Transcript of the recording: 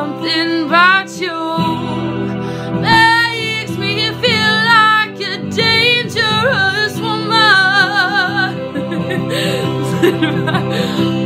something about you makes me feel like a dangerous woman.